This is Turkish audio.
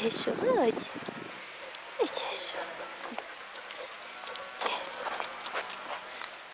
Deixa eu ver. Deixa eu.